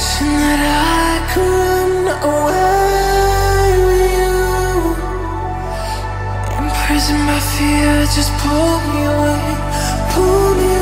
Wishing that I could run away with you. Imprison my fear, just pull me away, pull me away.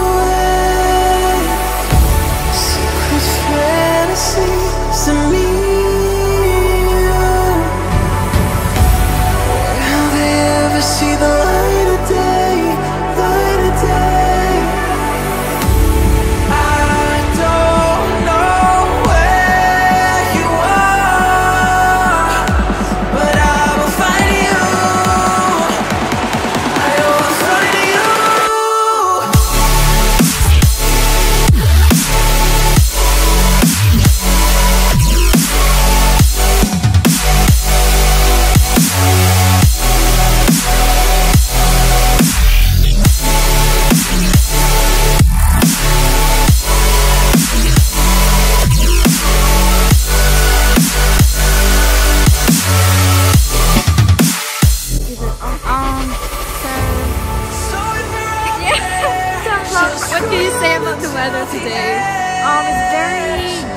Weather today? Um, it's very good.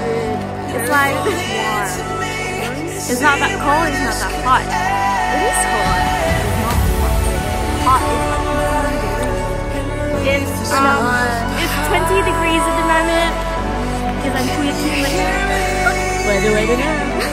It's like warm. It's not that cold. It's not that hot. It is hot. Hot. It's um, it's 20 degrees at the moment because I'm tweaking my hair. Weather, weather.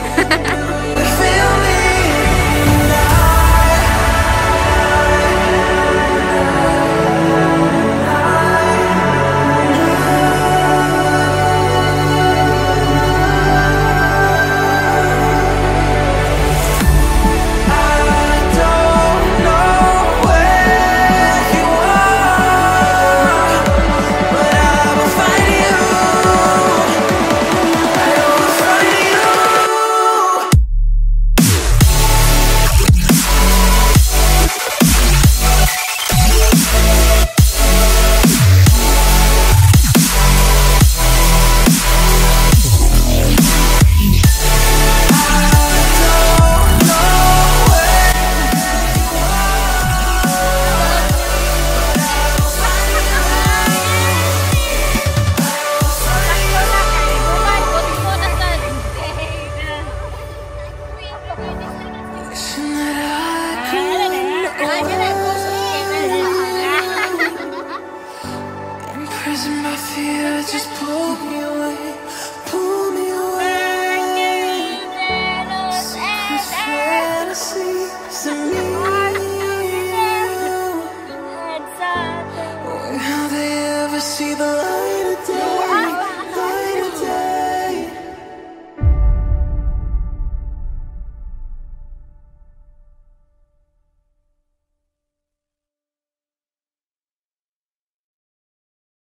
Imprison my fear just pulled me away